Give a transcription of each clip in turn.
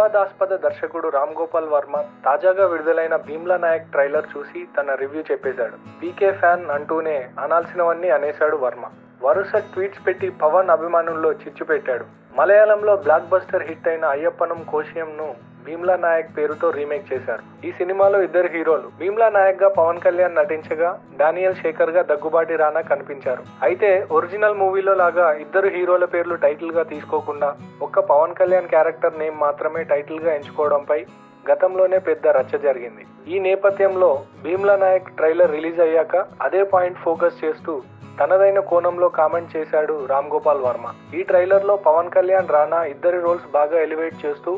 వివాదాస్పద దర్శకుడు రామ్ గోపాల్ వర్మ తాజాగా విడుదలైన భీమ్లా నాయక్ ట్రైలర్ చూసి తన రివ్యూ చెప్పేశాడు. పీకే ఫ్యాన్ అంటూనే అనాల్సినవన్నీ అనేశాడు వర్మ. వరుస ట్వీట్స్ పెట్టి పవన్ అభిమానుల్లో చిచ్చు పెట్టాడు. మలయాళంలో బ్లాక్ బస్టర్ హిట్ అయిన అయ్యప్పనం కోశియంను భీమ్లా నాయక్ పేరుతో రీమేక్ చేశారు. ఈ సినిమాలో ఇద్దరు హీరోలు భీమ్లా నాయక్గా పవన్ కళ్యాణ్ నటించగా డానియల్ శేఖర్గా దగ్గుబాటి రానా కనిపించారు. అయితే ఒరిజినల్ మూవీలో లాగా ఇద్దరు హీరోల పేర్లు టైటిల్గా తీసుకోకుండా ఒక్క పవన్ కళ్యాణ్ క్యారెక్టర్ నేమ్ మాత్రమే టైటిల్గా ఎంచుకోవడంపై గతంలోనే పెద్ద రచ్చ జరిగింది. ఈ నేపథ్యంలో భీమ్లా నాయక్ ట్రైలర్ రిలీజ్ అయ్యాక అదే పాయింట్ ఫోకస్ చేస్తూ తనదైన కోణంలో కామెంట్ చేశాడు రామ్ గోపాల్ వర్మ. ఈ ట్రైలర్లో పవన్ కళ్యాణ్ రానా ఇద్దరి రోల్స్ బాగా ఎలివేట్ చేస్తూ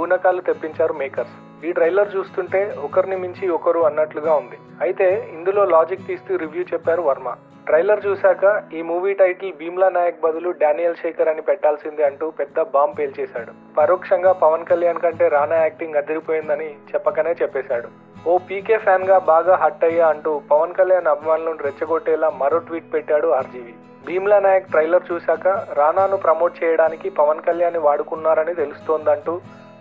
పూనకాలు తెప్పించారు మేకర్స్. ఈ ట్రైలర్ చూస్తుంటే ఒకరిని మించి ఒకరు అన్నట్లుగా ఉంది. అయితే ఇందులో లాజిక్ తీస్తూ రివ్యూ చెప్పారు వర్మ. ట్రైలర్ చూశాక ఈ మూవీ టైటిల్ భీమ్లా నాయక్ బదులు డానియల్ శేఖర్ అని పెట్టాల్సిందే అంటూ పెద్ద బాంబ్ పేల్చేశాడు. పరోక్షంగా పవన్ కళ్యాణ్ కంటే రానా యాక్టింగ్ అదిరిపోయిందని చెప్పకనే చెప్పేశాడు. ఓ పీకే ఫ్యాన్గా బాగా హట్ అయ్యా అంటూ పవన్ కళ్యాణ్ అభిమానులను రెచ్చగొట్టేలా మరో ట్వీట్ పెట్టాడు ఆర్జీవి. భీమ్లా నాయక్ ట్రైలర్ చూశాక రానాను ప్రమోట్ చేయడానికి పవన్ కళ్యాణ్ వాడుకున్నారని తెలుస్తోందంటూ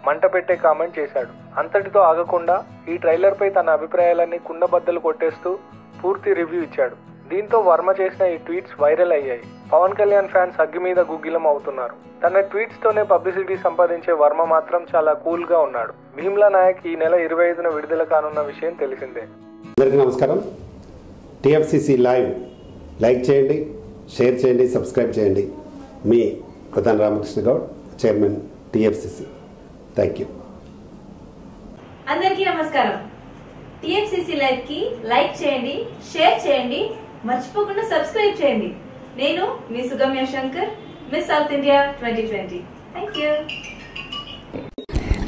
మంట పెట్టే కామెంట్ చేశాడు. అంతటితో ఆగకుండా ఈ ట్రైలర్పై తన అభిప్రాయాలన్నీ కుండబద్దలు కొట్టేస్తూ పూర్తి రివ్యూ ఇచ్చాడు. దీంతో వర్మ చేసిన ఈ ట్వీట్స్ వైరల్ అయ్యాయి. పవన్ కళ్యాణ్ ఫ్యాన్స్ అగ్గి మీద గుగ్గిలం అవుతున్నారు. తన ట్వీట్స్తోనే పబ్లిసిటీ సంపాదించే వర్మ మాత్రం చాలా కూల్గా ఉన్నాడు. భీమ్లా నాయక్ ఈ నెల ఇరవై ఐదున విడుదల కానున్న విషయం తెలిసిందే. అందరికీ నమస్కారం. TFCC live. లైక్ చేయండి షేర్ చేయండి సబ్స్క్రైబ్ చేయండి. మీ ప్రధాన Ramakrishna Goud chairman TFCC. Thank you అందరికీ నమస్కారం. టిఎఫ్సిసి లైవ్కి లైక్ చేయండి షేర్ చేయండి మర్చిపోకుండా సబ్స్క్రైబ్ చేయండి. నేను మీ Sugamya Shankar miss south India twenty twenty thank you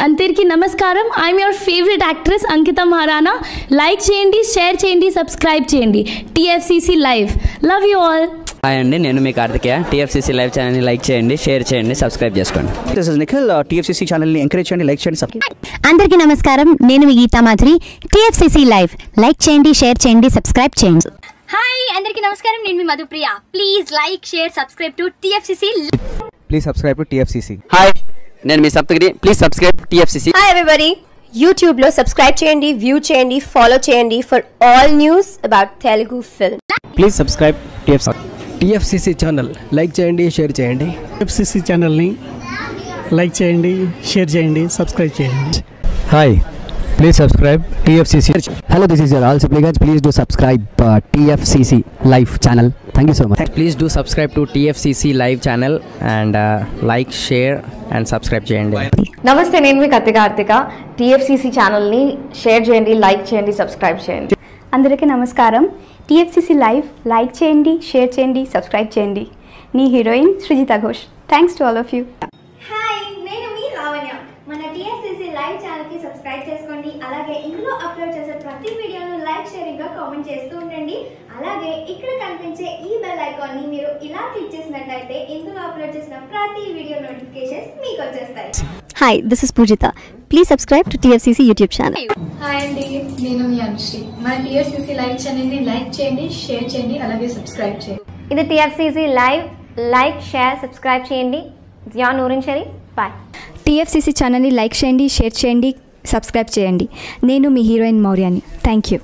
అందరికీ నమస్కారం. I'm your favourite actress Ankita Maharana like చేయండి షేర్ చేయండి సబ్స్క్రైబ్ చేయండి. TFCC live. Love you all hi అండి నేను మీ కార్తికేయ. టీఎఫ్సీసీ లైవ్ ఛానల్ని లైక్ చేయండి షేర్ చేయండి సబ్స్క్రైబ్ చేసుకోండి. దిస్ ఇస్ నిఖిల్ టీఎఫ్సీసీ ఛానల్ని ఎంకరేజ్ చేయండి లైక్ చేయండి సబ్స్క్రైబ్ అందరికీ నమస్కారం. నేను మీ Geetha Madhuri. TFCC live. Like చేయండి షేర్ చేయండి సబ్స్క్రైబ్ చేయండి. హాయ్ అందరికీ నమస్కారం. నేను మీ Madhupriya. Please like share subscribe to TFCC. Please subscribe to TFCC. Hi నేను మీ Saptagiri. Please subscribe TFCC. Hi everybody యూట్యూబ్లో సబ్స్క్రైబ్ చేయండి వ్యూ చేయండి ఫాలో చేయండి for all news about Telugu film please subscribe TFC TFCC channel. Like చేయండి share చేయండి. FCC ఛానల్ని like చేయండి share చేయండి సబ్స్క్రైబ్ చేయండి. Hi please subscribe TFCC. Hello this is your all Sipligunj please do subscribe TFCC live channel thank you so much please do subscribe to TFCC live channel and like share and subscribe చేయండి. నమస్తే నేను మీ కత్తి Karthika TFCC ఛానల్ని share చేయండి like చేయండి subscribe చేయండి. అందరికీ నమస్కారం. టీఎఫ్సిసి లైవ్ లైక్ చేయండి షేర్ చేయండి సబ్స్క్రైబ్ చేయండి. నీ heroine Srujitha Ghosh thanks to all of you hi నేను మీ లావణ్య. మన టిఎఫ్సిసి లైవ్ ఛానల్కి సబ్స్క్రైబ్ చేసుకోండి. అలాగే ఇందులో అప్లోడ్ చేసే ప్రతి వీడియోను లైక్ షేరింగ్గా కామెంట్ చేస్తూ ఉండండి. అలాగే ఇక్కడ కనిపించే ఈ బెల్ ఐకాన్ని మీరు ఇలా క్లిక్ చేసినట్లయితే ఇందులో అప్లోడ్ చేసిన ప్రతి వీడియో నోటిఫికేషన్స్ మీకు వచ్చేస్తాయి. Hi this is Poojitha please subscribe to TFCC YouTube channel hi అండి నేను మీ అనుశ్రీ. మన టీఎఫ్సిసి లైవ్ ఛానల్ని లైక్ చేయండి షేర్ చేయండి అలాగే సబ్స్క్రైబ్ చేయండి. ఇది TFCC live like share subscribe చేయండి. జియా నూరిన్ షరీ బాయ్ టీఎఫ్సిసి ఛానల్ని లైక్ చేయండి షేర్ చేయండి సబ్స్క్రైబ్ చేయండి. నేను మీ హీరోయిన్ మౌర్యాని. Thank you